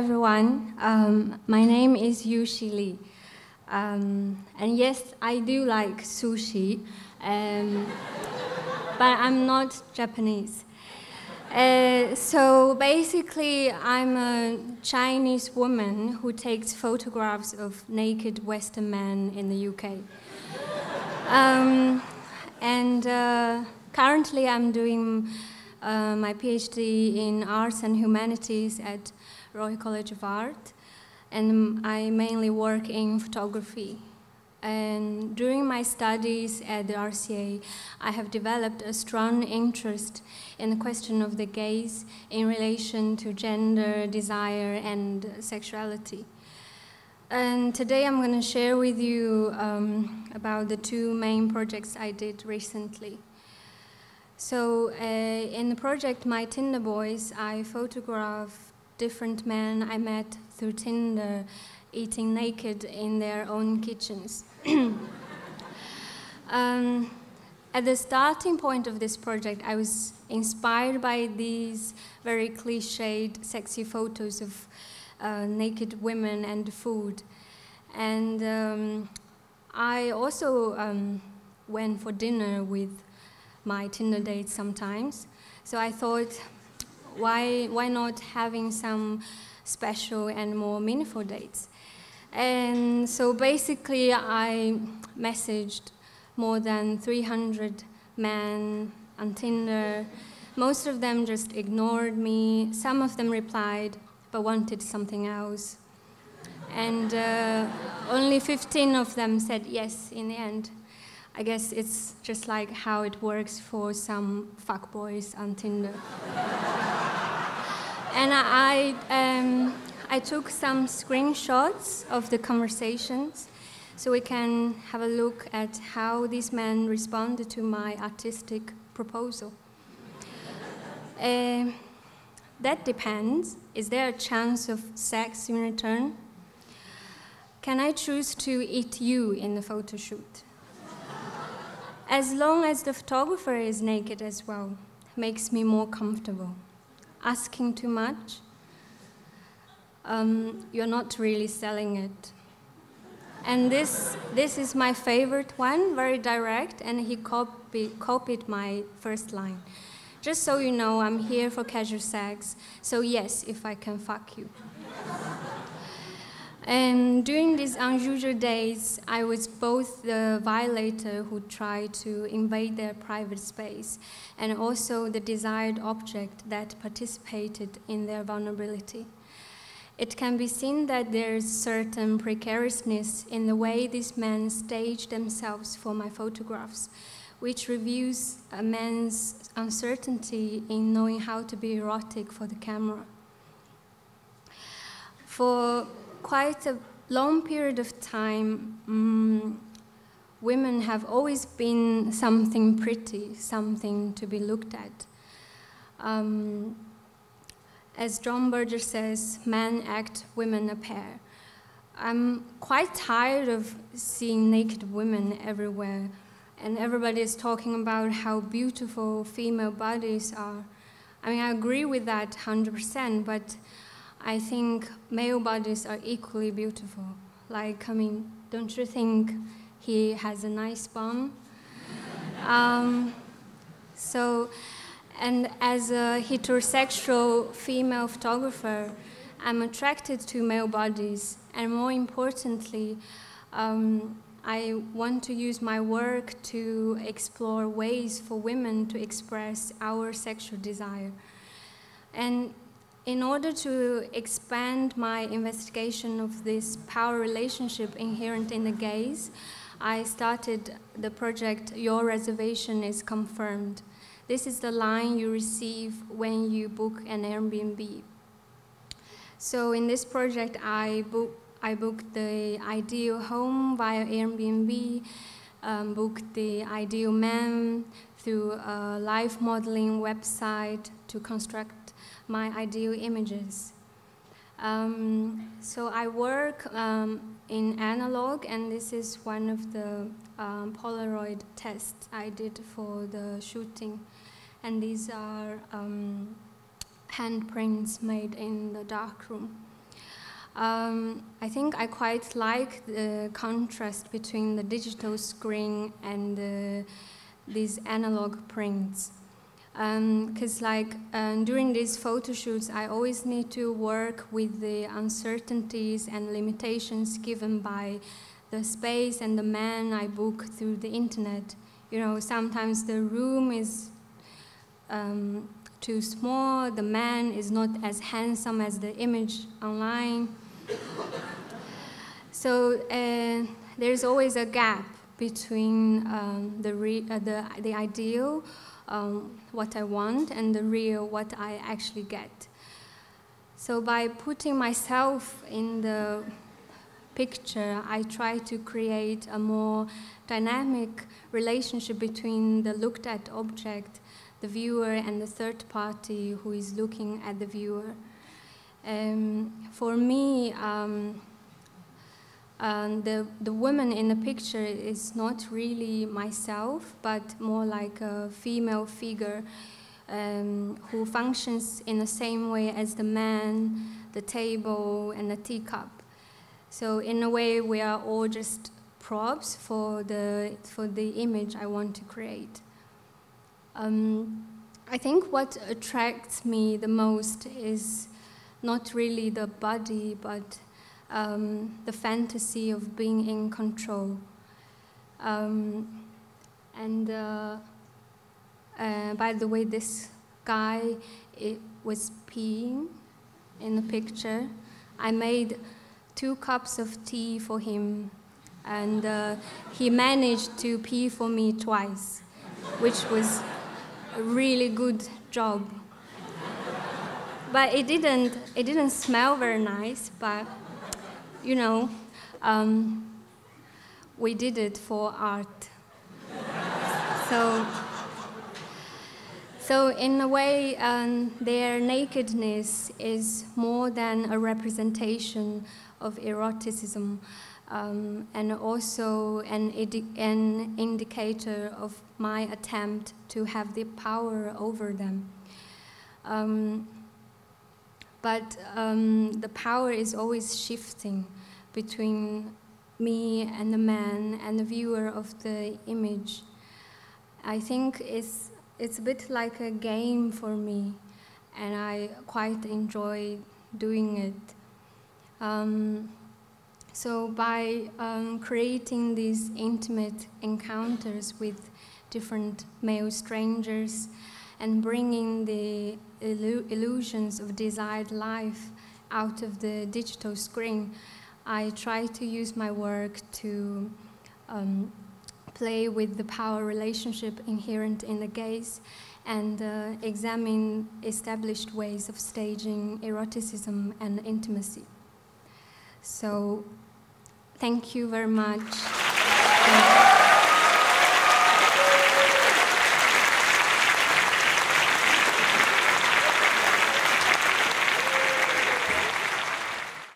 everyone. Um, my name is Yushi Li. Um, and yes, I do like sushi, um, but I'm not Japanese. Uh, so basically, I'm a Chinese woman who takes photographs of naked Western men in the UK. Um, and uh, currently, I'm doing uh, my PhD in Arts and Humanities at Royal College of Art, and I mainly work in photography. And during my studies at the RCA, I have developed a strong interest in the question of the gaze in relation to gender, desire, and sexuality. And today I'm going to share with you um, about the two main projects I did recently. So, uh, in the project My Tinder Boys, I photograph different men I met through Tinder eating naked in their own kitchens. um, at the starting point of this project, I was inspired by these very cliched, sexy photos of uh, naked women and food. And um, I also um, went for dinner with my Tinder dates sometimes. So I thought, why, why not having some special and more meaningful dates? And so basically, I messaged more than 300 men on Tinder. Most of them just ignored me. Some of them replied, but wanted something else. And uh, only 15 of them said yes in the end. I guess it's just like how it works for some fuckboys on Tinder. And I, um, I took some screenshots of the conversations so we can have a look at how these men responded to my artistic proposal. Uh, that depends. Is there a chance of sex in return? Can I choose to eat you in the photo shoot? As long as the photographer is naked as well, makes me more comfortable. Asking too much? um, you're not really selling it. And this, this is my favorite one, very direct, and he copy, copied my first line. Just so you know, I'm here for casual sex, so yes, if I can fuck you. And during these unusual days, I was both the violator who tried to invade their private space and also the desired object that participated in their vulnerability it can be seen that there's certain precariousness in the way these men stage themselves for my photographs, which reveals a man's uncertainty in knowing how to be erotic for the camera. For quite a long period of time, um, women have always been something pretty, something to be looked at. Um, as John Berger says, men act, women appear. I'm quite tired of seeing naked women everywhere, and everybody is talking about how beautiful female bodies are. I mean, I agree with that 100%, but I think male bodies are equally beautiful. Like, I mean, don't you think he has a nice bum? um, so, and as a heterosexual female photographer, I'm attracted to male bodies, and more importantly, um, I want to use my work to explore ways for women to express our sexual desire. And in order to expand my investigation of this power relationship inherent in the gaze, I started the project Your Reservation is Confirmed. This is the line you receive when you book an Airbnb. So in this project, I, book, I booked the ideal home via Airbnb, um, booked the ideal man through a life modeling website to construct my ideal images. Um, so I work um, in analog, and this is one of the um, Polaroid tests I did for the shooting. And these are um, handprints made in the darkroom. Um, I think I quite like the contrast between the digital screen and uh, these analog prints. Because, um, like, um, during these photo shoots, I always need to work with the uncertainties and limitations given by the space and the man I book through the internet. You know, sometimes the room is um, too small, the man is not as handsome as the image online. So uh, there's always a gap between um, the, uh, the, the ideal, um, what I want, and the real, what I actually get. So by putting myself in the picture, I try to create a more dynamic relationship between the looked at object, the viewer, and the third party who is looking at the viewer. Um, for me, um, the, the woman in the picture is not really myself, but more like a female figure um, who functions in the same way as the man, the table, and the teacup. So in a way, we are all just props for the, for the image I want to create. Um, I think what attracts me the most is not really the body, but um, the fantasy of being in control. Um, and uh, uh, by the way, this guy it was peeing in the picture. I made two cups of tea for him, and uh, he managed to pee for me twice, which was a really good job. But it didn't, it didn't smell very nice, but you know, um, we did it for art. so, so in a way, um, their nakedness is more than a representation of eroticism, um, and also an, an indicator of my attempt to have the power over them. Um, but um, the power is always shifting between me and the man and the viewer of the image. I think it's, it's a bit like a game for me, and I quite enjoy doing it. Um, so by um, creating these intimate encounters with different male strangers and bringing the illu illusions of desired life out of the digital screen, I try to use my work to um, play with the power relationship inherent in the gaze and uh, examine established ways of staging eroticism and intimacy. So, thank you very much.